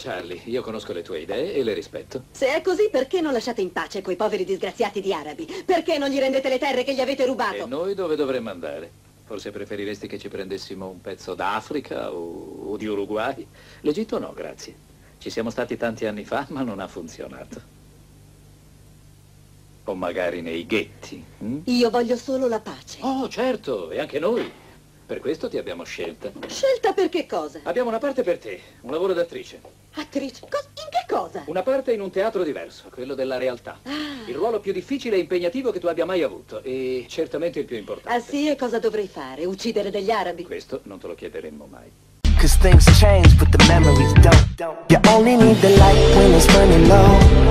Charlie, io conosco le tue idee e le rispetto. Se è così, perché non lasciate in pace quei poveri disgraziati di arabi? Perché non gli rendete le terre che gli avete E rubato? noi dove dovremmo andare? Forse preferiresti che ci prendessimo un pezzo d'Africa o, o di Uruguay? L'Egitto no, grazie. Ci siamo stati tanti anni fa, ma non ha funzionato. O magari nei ghetti. hm? Io voglio solo la pace. Oh, certo, e anche noi. Per questo ti abbiamo scelta. Scelta per che cosa? Abbiamo una parte per te, un lavoro d'attrice. Attrice? Cos- in che cosa? Una parte in un teatro diverso, quello della realtà. Ah. Il ruolo più difficile e impegnativo che tu abbia mai avuto e certamente il più importante. Ah sì, e cosa dovrei fare? Uccidere degli arabi? Questo non te lo chiederemmo mai. Cause things change, but the memories don't. You only need the light when it's burning low.